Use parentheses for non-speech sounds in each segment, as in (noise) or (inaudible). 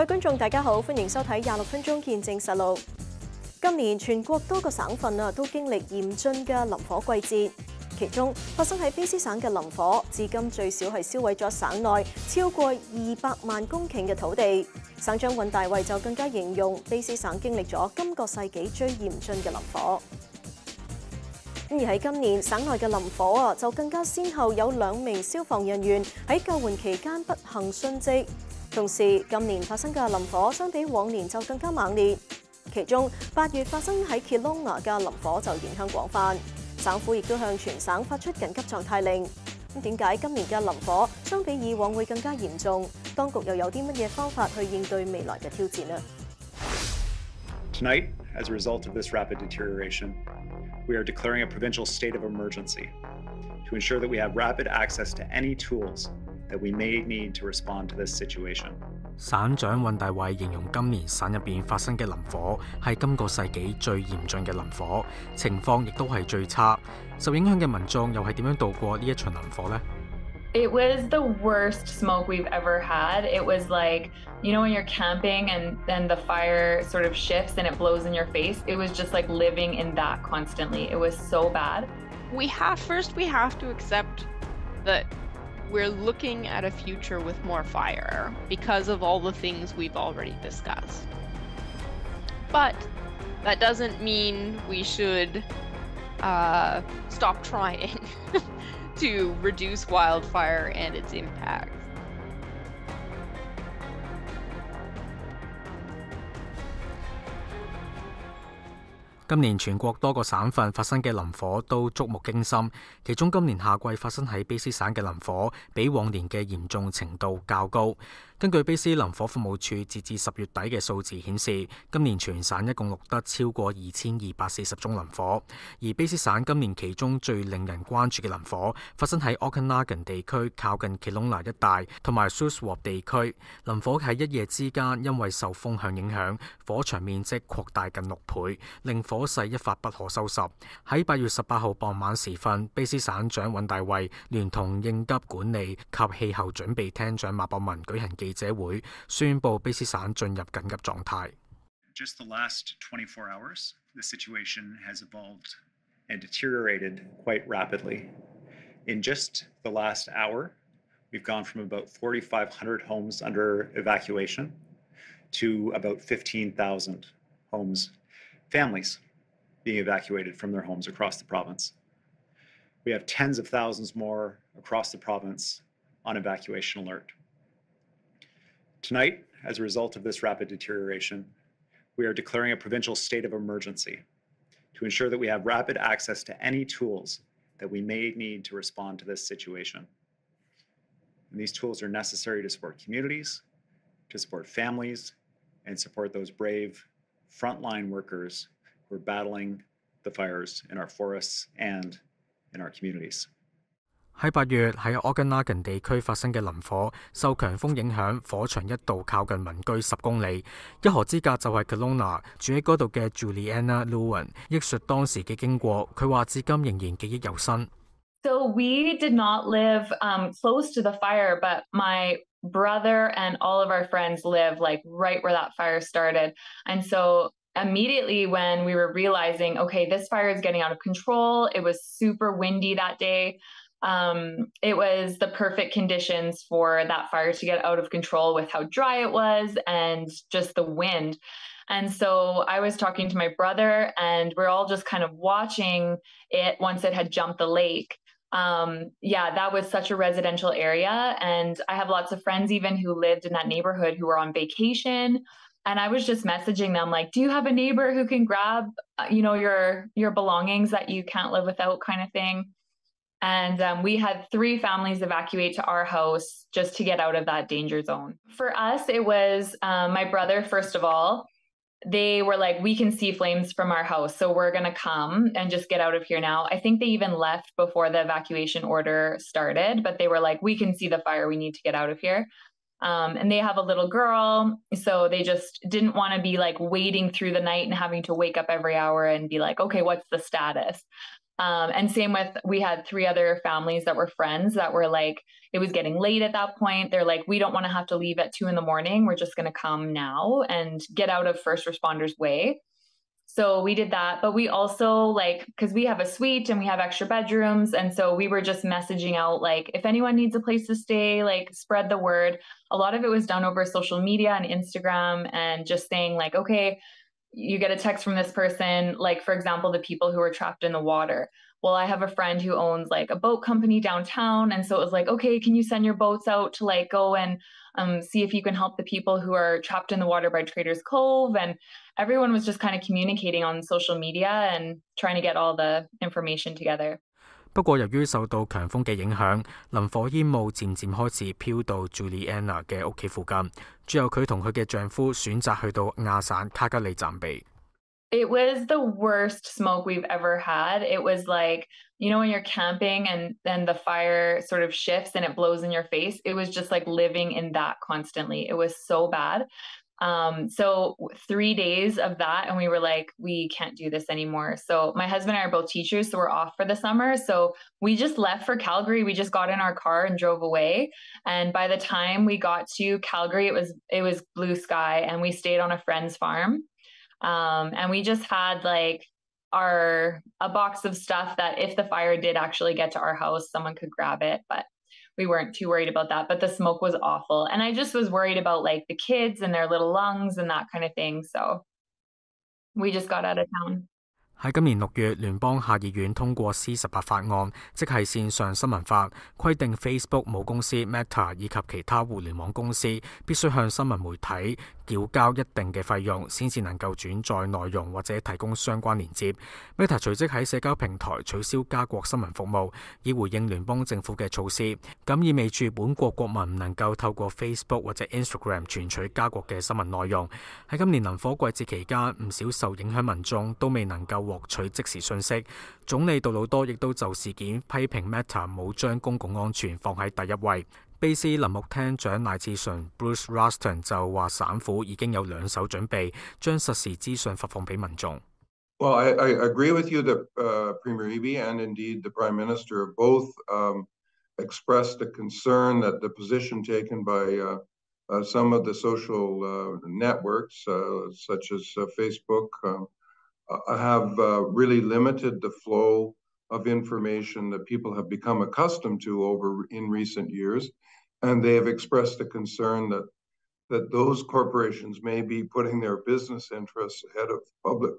各位觀眾大家好，歡迎收睇廿六分鐘見證實錄。今年全國多個省份啊都經歷嚴峻嘅林火季節，其中發生喺卑斯省嘅林火，至今最少係燒毀咗省內超過二百萬公頃嘅土地。省長尹大衛就更加形容卑斯省經歷咗今個世紀最嚴峻嘅林火。而喺今年省內嘅林火啊，就更加先後有兩名消防人員喺救援期間不幸殉職。同時，今年發生嘅林火相比往年就更加猛烈。其中八月發生喺 kn 嘅林火就影響廣泛，省府亦都向全省發出緊急狀態令。咁點解今年嘅林火相比以往會更加嚴重？當局又有啲乜嘢方法去應對未來嘅挑戰呢？Tonight, as a result of this rapid deterioration, we are declaring a provincial state of emergency to ensure that we have rapid access to any tools that we may need to respond to this situation. 省长尹大卫形容今年省入边发生嘅林火系今个世纪最严峻嘅林火，情况亦都系最差。受影响嘅民众又系点样度过呢一场林火呢？ It was the worst smoke we've ever had. It was like, you know, when you're camping and then the fire sort of shifts and it blows in your face. It was just like living in that constantly. It was so bad. We have first we have to accept that we're looking at a future with more fire because of all the things we've already discussed. But that doesn't mean we should uh, stop trying (laughs) to reduce wildfire and its impacts. 今年全國多個省份發生嘅林火都觸目驚心，其中今年夏季發生喺卑斯省嘅林火，比往年嘅嚴重程度較高。根據卑斯林火服務處截至十月底嘅數字顯示，今年全省一共錄得超過二千二百四十宗林火，而卑斯省今年其中最令人關注嘅林火發生喺 Okanagan 地區靠近 Kelowna 一帶，同埋 Suswap 地區。林火喺一夜之間因為受風向影響，火場面積擴大近六倍，令火勢一發不可收拾。喺八月十八號傍晚時分，卑斯省長尹大衛聯同應急管理及氣候準備廳長馬博文舉行記者会，宣布卑诗省进入紧急状态。 Just the last 24 hours, the situation has evolved and deteriorated quite rapidly. In just the last hour, we've gone from about 4,500 homes under evacuation to about 15,000 homes, families being evacuated from their homes across the province. We have tens of thousands more across the province on evacuation alert. Tonight, as a result of this rapid deterioration, we are declaring a provincial state of emergency to ensure that we have rapid access to any tools that we may need to respond to this situation. And these tools are necessary to support communities, to support families, and support those brave frontline workers who are battling the fires in our forests and in our communities. 喺八月喺 Oganagan 地區發生嘅林火，受強風影響，火場一度靠近民居十公里，一河之隔就係 Kelowna。住喺嗰度嘅 Juliana Lewin 憶述當時嘅經過，佢話至今仍然記憶猶新。So we did not live um, close to the fire, but my brother and all of our friends live like right where that fire started. And so immediately when we were realizing, okay, this fire is getting out of control, it was super windy that day. Um, it was the perfect conditions for that fire to get out of control with how dry it was and just the wind. And so I was talking to my brother, and we're all just kind of watching it once it had jumped the lake. Um, yeah, that was such a residential area. And I have lots of friends even who lived in that neighborhood who were on vacation. And I was just messaging them like, do you have a neighbor who can grab, uh, you know, your your belongings that you can't live without kind of thing? And um, we had three families evacuate to our house just to get out of that danger zone. For us, it was um, my brother, first of all. They were like, we can see flames from our house, so we're going to come and just get out of here now. I think they even left before the evacuation order started, but they were like, we can see the fire, we need to get out of here. Um, and they have a little girl, so they just didn't want to be like waiting through the night and having to wake up every hour and be like, okay, what's the status? Um, and same with, we had three other families that were friends that were like, it was getting late at that point. They're like, we don't want to have to leave at two in the morning. We're just going to come now and get out of first responders' way. So we did that, but we also like because we have a suite and we have extra bedrooms, and so we were just messaging out like if anyone needs a place to stay, like spread the word. A lot of it was done over social media and Instagram, and just saying like, okay, you get a text from this person, like for example, the people who were trapped in the water. Well, I have a friend who owns like a boat company downtown, and so it was like, okay, can you send your boats out to like go and um, see if you can help the people who are trapped in the water by Traders Cove and everyone was just kind of communicating on social media and trying to get all the information together. 不过，由于受到强风嘅影响，林火烟雾渐渐开始飘到 Juliana 嘅屋企附近。最后佢同佢嘅丈夫选择去到亚省卡加利暂避。It was the worst smoke we've ever had. It was like, you know, when you're camping and then the fire sort of shifts and it blows in your face. It was just like living in that constantly. It was so bad. Um, so three days of that, and we were like, we can't do this anymore. So my husband and I are both teachers, so we're off for the summer. So we just left for Calgary. We just got in our car and drove away. And by the time we got to Calgary, it was it was blue sky, and we stayed on a friend's farm. Um, and we just had like our a box of stuff that if the fire did actually get to our house, someone could grab it. But we weren't too worried about that. But the smoke was awful. And I just was worried about like the kids and their little lungs and that kind of thing. So we just got out of town. 喺今年六月，联邦下议院通过 C 十八法案，即系线上新闻法，规定 Facebook 母公司 Meta 以及其他互联网公司必须向新闻媒体 繳交一定嘅費用，先至能夠轉載內容或者提供相關連接。Meta 隨即喺社交平台取消加國新聞服務，以回應聯邦政府嘅措施。咁意味住本國國民唔能夠透過 Facebook 或者 Instagram 傳取加國嘅新聞內容。喺今年能火季節期間，唔少受影響民眾都未能夠獲取即時信息。總理杜魯多亦都就事件批評 Meta 冇將公共安全放喺第一位。卑斯林木廳長賴志純 Bruce Ralston 就話：省府已經有兩手準備，將實時資訊發放俾民眾。Well, I, I agree with you that uh, Premier Eby and indeed the Prime Minister both um, expressed a concern that the position taken by uh, uh, some of the social uh, networks, uh, such as uh, Facebook, um, have really limited the flow of information that people have become accustomed to over in recent years and they have expressed a concern that that those corporations may be putting their business interests ahead of public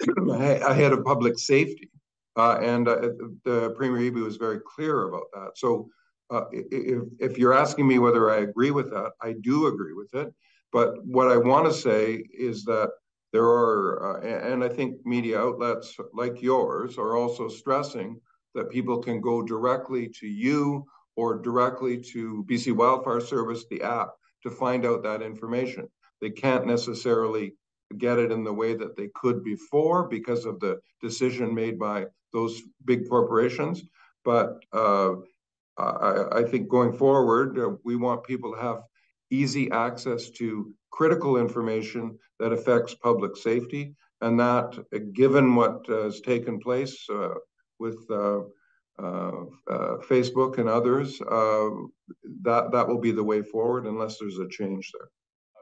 (clears throat) ahead of public safety. Uh, and uh, the Premier Eby was very clear about that. So uh, if, if you're asking me whether I agree with that, I do agree with it. But what I want to say is that there are, uh, and I think media outlets like yours are also stressing that people can go directly to you or directly to BC Wildfire Service, the app, to find out that information. They can't necessarily get it in the way that they could before because of the decision made by those big corporations. But uh, I, I, think going forward, uh, we want people to have easy access to critical information that affects public safety. And that, uh, given what has taken place uh, with uh, Uh, uh, Facebook and others, uh, that, that will be the way forward unless there's a change there.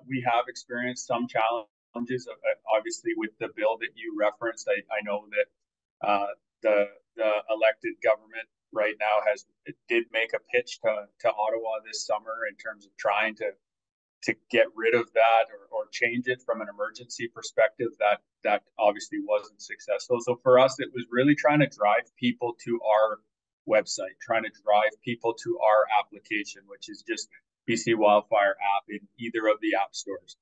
We have experienced some challenges. Obviously, with the bill that you referenced, I, I know that uh, the the elected government right now has did make a pitch to, to Ottawa this summer in terms of trying to to get rid of that or, or change it from an emergency perspective. That that obviously wasn't successful. So for us, it was really trying to drive people to our website, trying to drive people to our application, which is just BC Wildfire app in either of the app stores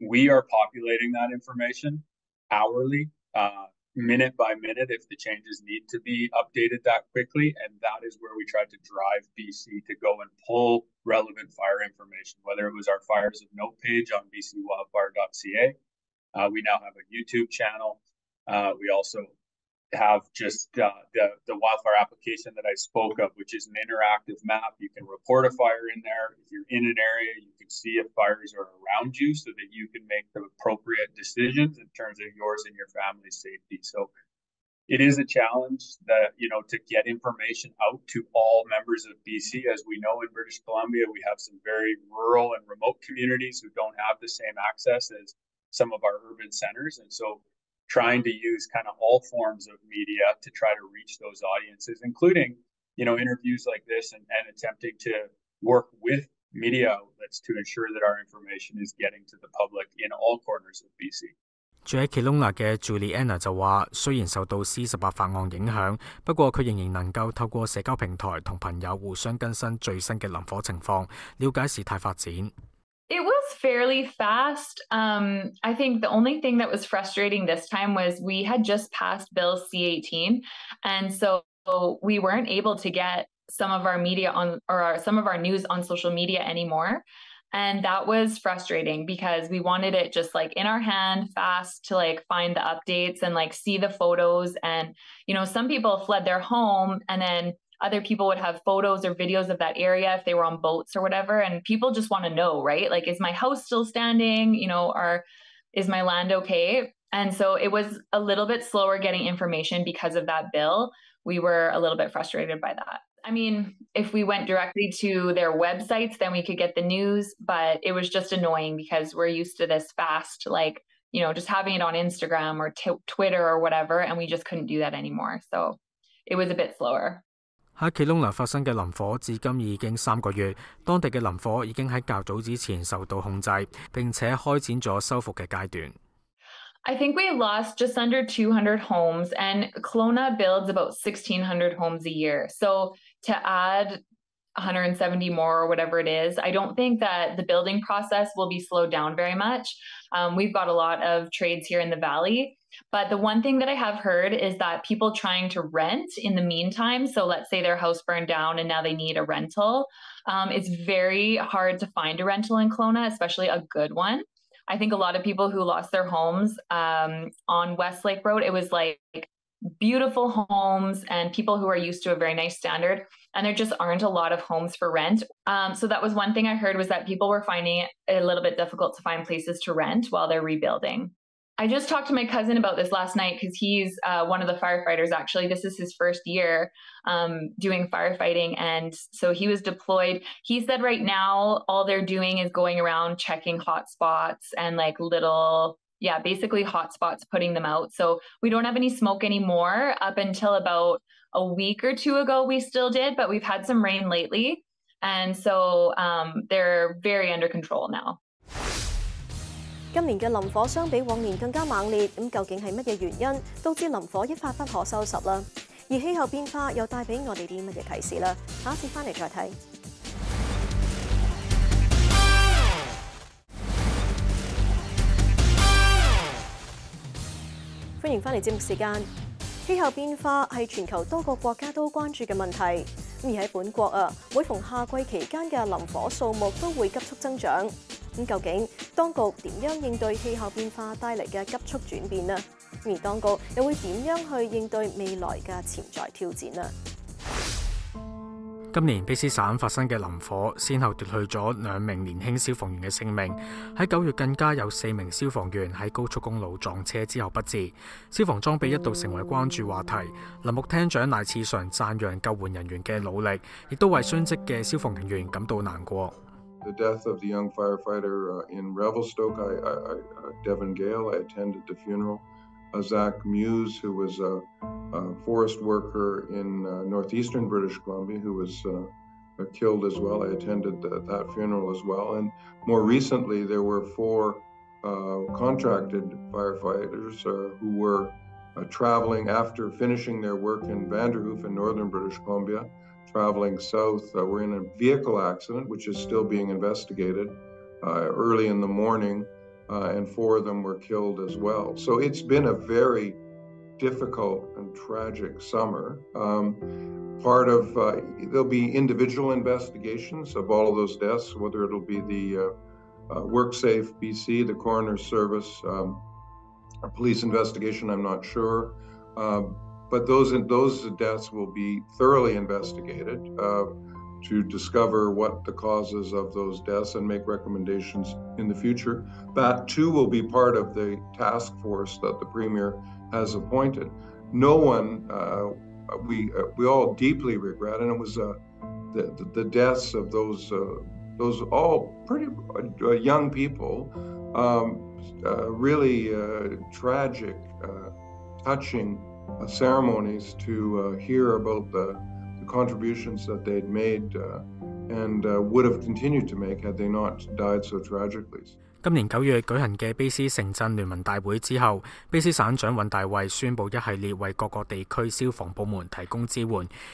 we are populating that information hourly, uh, minute by minute, if the changes need to be updated that quickly. And that is where we tried to drive BC to go and pull relevant fire information, whether it was our Fires of Note page on bcwildfire.ca. Uh, we now have a YouTube channel. Uh, we also have just uh, the, the wildfire application that I spoke of, which is an interactive map. You can report a fire in there. If you're in an area, you can see if fires are around you so that you can make the appropriate decisions in terms of yours and your family's safety. So it is a challenge that you know to get information out to all members of BC. As we know in British Columbia, we have some very rural and remote communities who don't have the same access as some of our urban centers, and so trying to use kind of all forms of media to try to reach those audiences, including you know interviews like this, and, and attempting to work with media outlets to ensure that our information is getting to the public in all corners of BC. 住喺 Kelowna 嘅 Juliana 就话：虽然受到 C 十八法案影响，不过佢仍然能够透过社交平台同朋友互相更新最新嘅林火情况，了解事态发展。 it was fairly fast. Um, I think the only thing that was frustrating this time was we had just passed Bill C18, and so we weren't able to get some of our media on or our, some of our news on social media anymore. And that was frustrating because we wanted it just like in our hand fast to like find the updates and like see the photos. And, you know, some people fled their home and then other people would have photos or videos of that area if they were on boats or whatever. And people just want to know, right? Like, is my house still standing? You know, or is my land okay? And so it was a little bit slower getting information because of that bill. We were a little bit frustrated by that. I mean, if we went directly to their websites, then we could get the news, but it was just annoying because we're used to this fast, like, you know, just having it on Instagram or t- Twitter or whatever, and we just couldn't do that anymore. So it was a bit slower. 喺 Kelowna 发生嘅林火至今已经三个月，当地嘅林火已经喺较早之前受到控制，并且开展咗修复嘅阶段。I think we lost just under 200 homes, and Kelowna builds about 1,600 homes a year. So to add 170 more or whatever it is, I don't think that the building process will be slowed down very much. Um, we've got a lot of trades here in the valley. But the one thing that I have heard is that people trying to rent in the meantime, so let's say their house burned down and now they need a rental, um, it's very hard to find a rental in Kelowna, especially a good one. I think a lot of people who lost their homes um, on Westlake Road, it was like beautiful homes and people who are used to a very nice standard. And there just aren't a lot of homes for rent. Um, so that was one thing I heard was that people were finding it a little bit difficult to find places to rent while they're rebuilding. I just talked to my cousin about this last night because he's uh, one of the firefighters. Actually, this is his first year um, doing firefighting, and so he was deployed. He said right now all they're doing is going around checking hot spots and like little, yeah, basically hot spots, putting them out. So we don't have any smoke anymore. Up until about a week or two ago, we still did, but we've had some rain lately, and so um, they're very under control now. 今年嘅林火相比往年更加猛烈，咁究竟係乜嘢原因導致林火一發不可收拾啦？而氣候變化又帶俾我哋啲乜嘢啟示啦？下一次翻嚟再睇。歡迎翻嚟節目時間。氣候變化係全球多個國家都關注嘅問題，而喺本國啊，每逢夏季期間嘅林火數目都會急速增長。咁究竟當局點樣應對氣候變化帶嚟嘅急速轉變呢？而當局又會點樣去應對未來嘅潛在挑戰呢？今年卑斯省發生嘅林火，先後奪去咗兩名年輕消防員嘅性命。喺九月更加有四名消防員喺高速公路撞車之後不治。消防裝備一度成為關注話題。林木廳長賴次常讚揚救援人員嘅努力，亦都為殉職嘅消防人員感到難過。The death of the young firefighter uh, in Revelstoke. I, I, I uh, Devyn Gale, I attended the funeral. Uh, Zak Muise, who was a, a forest worker in uh, northeastern British Columbia, who was uh, killed as well. I attended the, that funeral as well. And more recently, there were four uh, contracted firefighters who were traveling after finishing their work in Vanderhoof in northern British Columbia traveling south uh, were in a vehicle accident, which is still being investigated uh, early in the morning, uh, and four of them were killed as well. So it's been a very difficult and tragic summer. Um, part of uh, there'll be individual investigations of all of those deaths, whether it'll be the uh, uh, WorkSafe BC, the coroner's service, um, a police investigation. I'm not sure. Um, but those those deaths will be thoroughly investigated uh, to discover what the causes of those deaths and make recommendations in the future. That too will be part of the task force that the premier has appointed. no one, uh, we uh, we all deeply regret, and it was uh, the, the, deaths of those uh, those all pretty uh, young people, um, Uh, really uh, tragic, uh, touching ceremonies to uh, hear about the, the, contributions that they'd made and would have continued to make had they not died so tragically. 今年九月舉行嘅卑斯城鎮聯盟大會之後，卑斯省長尹大衛宣布一系列為各個地區消防部門提供支援，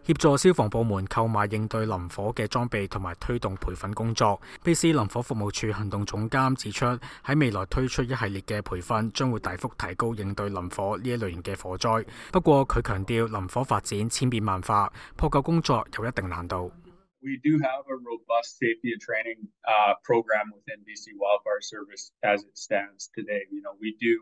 協助消防部門購買應對林火嘅裝備同埋推動培訓工作。卑斯林火服務處行動總監指出，喺未來推出一系列嘅培訓，將會大幅提高應對林火呢一類型嘅火災。不過佢強調林火發展千變萬化，破救工作有一定難度。We do have a robust safety and training uh, program within BC Wildfire Service as it stands today. You know, we do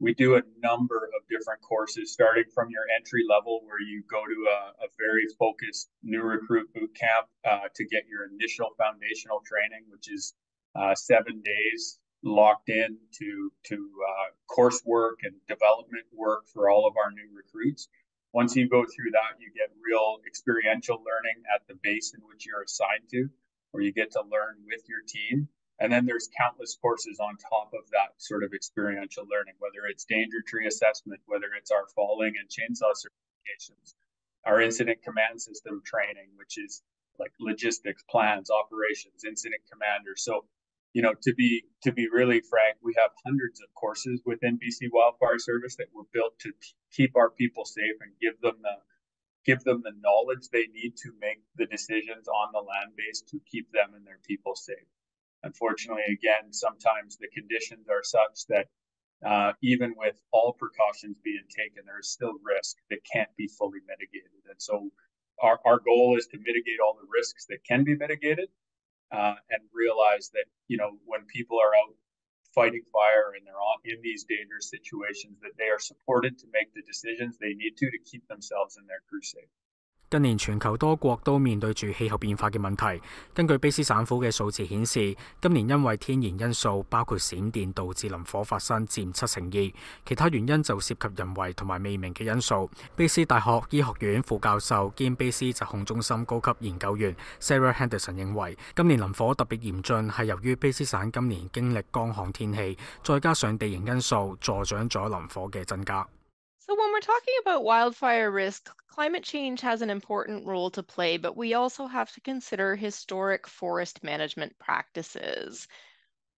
we do a number of different courses, starting from your entry level, where you go to a, a very focused new recruit boot camp uh, to get your initial foundational training, which is uh, seven days locked in to to uh, coursework and development work for all of our new recruits. Once you go through that, you get real experiential learning at the base in which you're assigned to, where you get to learn with your team. And then there's countless courses on top of that sort of experiential learning, whether it's danger tree assessment, whether it's our falling and chainsaw certifications, our incident command system training, which is like logistics, plans, operations, incident commander. So you know, to be to be really frank, we have hundreds of courses within BC Wildfire Service that were built to keep our people safe and give them the give them the knowledge they need to make the decisions on the land base to keep them and their people safe. Unfortunately, again, sometimes the conditions are such that uh, even with all precautions being taken, there is still risk that can't be fully mitigated. And so, our, our goal is to mitigate all the risks that can be mitigated uh, and realize that you know when people are out fighting fire and they're on in these dangerous situations that they are supported to make the decisions they need to to keep themselves and their crew safe 近年全球多國都面對住氣候變化嘅問題。根據卑斯省府嘅數字顯示，今年因為天然因素，包括閃電導致林火發生佔七成二，其他原因就涉及人為同埋未明嘅因素。卑斯大學醫學院副教授兼卑斯疾控中心高級研究員 Sarah Henderson 認為，今年林火特別嚴峻係由於卑斯省今年經歷乾旱天氣，再加上地形因素，助長咗林火嘅增加。So, when we're talking about wildfire risk, climate change has an important role to play, but we also have to consider historic forest management practices.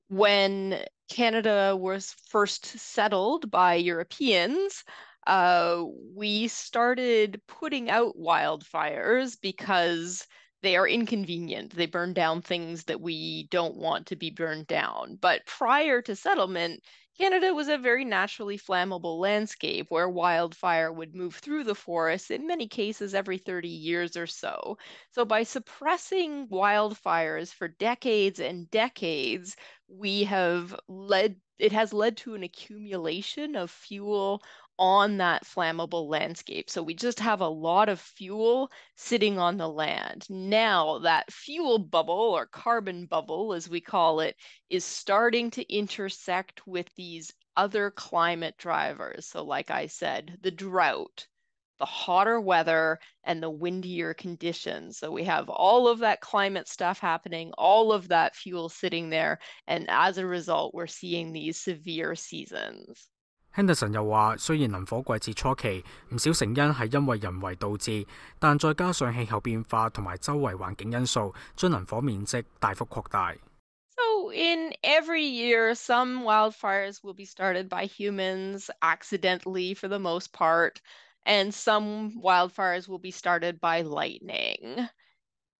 When Canada was first settled by Europeans, uh, we started putting out wildfires because they are inconvenient. They burn down things that we don't want to be burned down. But prior to settlement, Canada was a very naturally flammable landscape where wildfire would move through the forest, in many cases every 30 years or so. So, by suppressing wildfires for decades and decades, we have led, it has led to an accumulation of fuel on that flammable landscape. So we just have a lot of fuel sitting on the land. Now, that fuel bubble or carbon bubble, as we call it, is starting to intersect with these other climate drivers. So, like I said, the drought, the hotter weather, and the windier conditions. So, we have all of that climate stuff happening, all of that fuel sitting there. And as a result, we're seeing these severe seasons. Henderson 又话：虽然林火季节初期唔少成因系因为人为导致，但再加上气候变化同埋周围环境因素，将林火面积大幅扩大。So, in every year, some wildfires will be started by humans accidentally for the most part, and some wildfires will be started by lightning.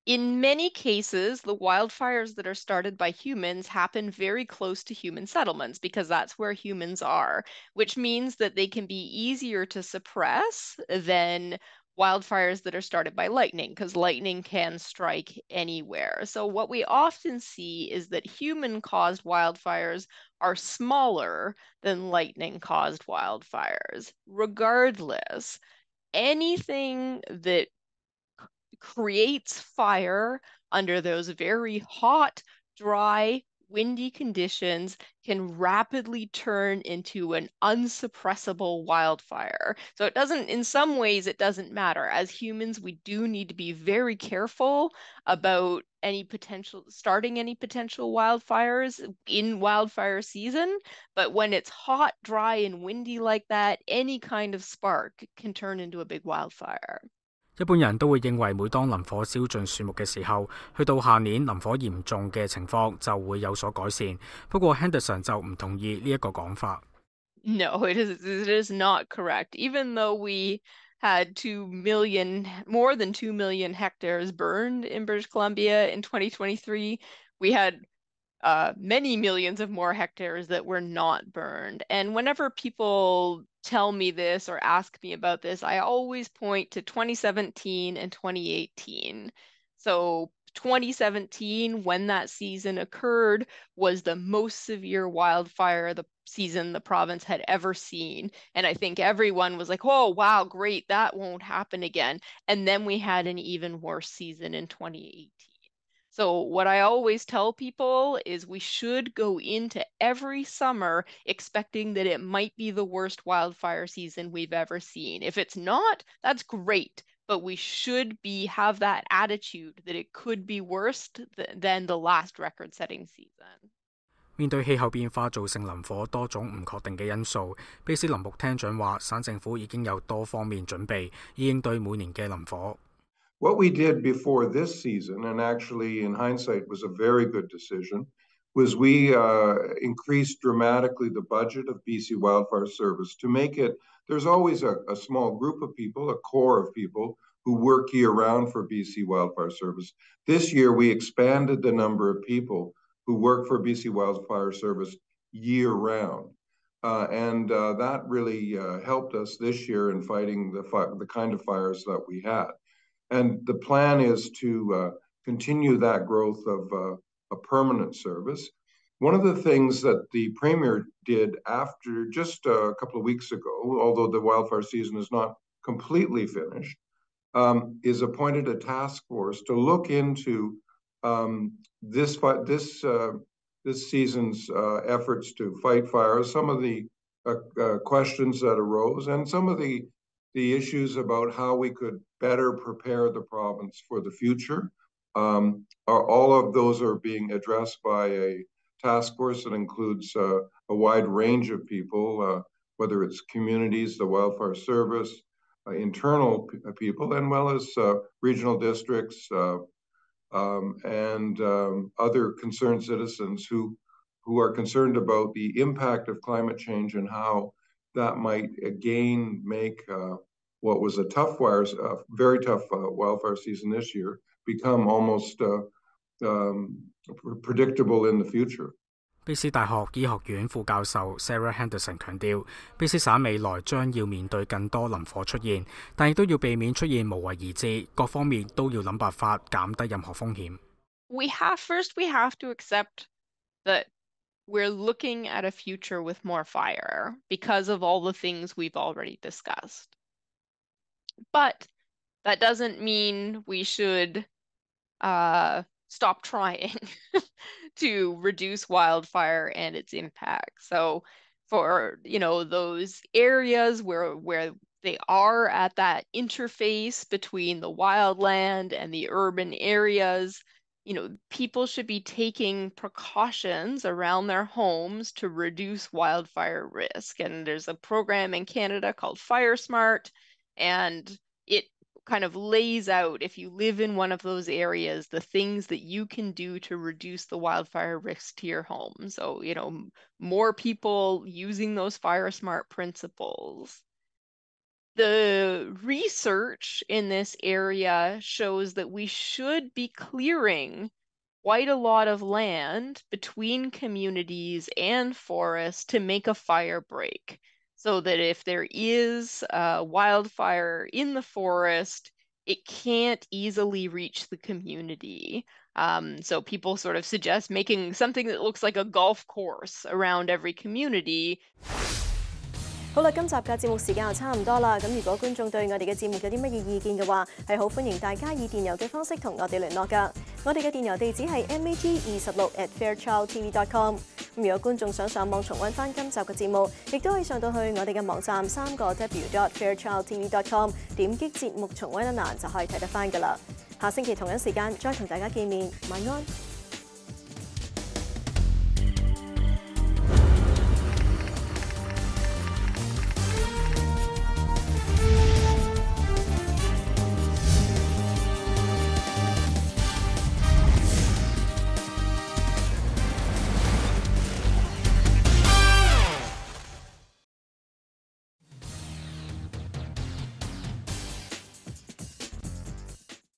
In many cases, the wildfires that are started by humans happen very close to human settlements because that's where humans are, which means that they can be easier to suppress than wildfires that are started by lightning because lightning can strike anywhere. So, what we often see is that human caused wildfires are smaller than lightning caused wildfires. Regardless, anything that creates fire under those very hot, dry windy conditions can rapidly turn into an unsuppressible wildfire. So it doesn't, in some ways, it doesn't matter. As humans, we do need to be very careful about any potential, starting any potential wildfires in wildfire season. But when it's hot, dry, and windy like that, any kind of spark can turn into a big wildfire. 一般人都會認為，每當林火燒盡樹木嘅時候，去到下年林火嚴重嘅情況就會有所改善。不過 Henderson 就唔同意呢一個講法。No, it is it is not correct. Even though we had two million, more than two million hectares burned in British Columbia in 2023, we had uh, many millions of more hectares that were not burned. And whenever people tell me this or ask me about this, I always point to 2017 and 2018. So 2017, when that season occurred, was the most severe wildfire the season the province had ever seen. And I think everyone was like, oh, wow, great, that won't happen again. And then we had an even worse season in 2018. So, what I always tell people is we should go into every summer expecting that it might be the worst wildfire season we've ever seen. If it's not, that's great, but we should be have that attitude that it could be worse th- than the last record-setting season. 面对气候变化造成林火多种唔确定嘅因素，卑斯林木厅长话：省政府已经有多方面准备，以应对每年嘅林火。 What we did before this season, and actually in hindsight was a very good decision, was we uh, increased dramatically the budget of BC Wildfire Service to make it. There's always a, a small group of people, a core of people who work year round for BC Wildfire Service. This year, we expanded the number of people who work for BC Wildfire Service year round. Uh, and uh, that really uh, helped us this year in fighting the, the kind of fires that we had. And the plan is to uh, continue that growth of uh, a permanent service. One of the things that the Premier did after just a couple of weeks ago, although the wildfire season is not completely finished, um, is appointed a task force to look into um, this this uh, this season's uh, efforts to fight fires, some of the uh, uh, questions that arose, and some of the the issues about how we could better prepare the province for the future. Um, are, all of those are being addressed by a task force that includes uh, a wide range of people, uh, whether it's communities, the wildfire service, uh, internal p- people, as well as uh, regional districts uh, um, and um, other concerned citizens who who are concerned about the impact of climate change and how that might again make uh, what was a tough fires, uh, very tough uh, wildfire season this year, become almost uh, um, predictable in the future. 卑斯大学医学院副教授 Sarah Henderson 强调，卑斯省未来将要面对更多林火出现，但亦都要避免出现无为而治，各方面都要谂办法减低任何风险。We have first we have to accept that we're looking at a future with more fire because of all the things we've already discussed. But that doesn't mean we should uh, stop trying (laughs) to reduce wildfire and its impact. So for you know those areas where where they are at that interface between the wildland and the urban areas, you know, people should be taking precautions around their homes to reduce wildfire risk. And there's a program in Canada called Fire Smart, and it kind of lays out if you live in one of those areas the things that you can do to reduce the wildfire risk to your home so you know more people using those fire smart principles the research in this area shows that we should be clearing quite a lot of land between communities and forests to make a fire break so that if there is a wildfire in the forest, it can't easily reach the community. Um, so people sort of suggest making something that looks like a golf course around every community. 好啦，今集嘅節目時間又差唔多啦。咁如果觀眾對我哋嘅節目有啲乜嘢意見嘅話，係好歡迎大家以電郵嘅方式同我哋聯絡㗎。我哋嘅電郵地址係 mag 二十六 at fairchildtv.com。咁如果觀眾想上網重温翻今集嘅節目，亦都可以上到去我哋嘅網站三个 w dot fairchildtv.com，點擊節目重温一欄就可以睇得翻㗎啦。下星期同一時間再同大家見面，晚安。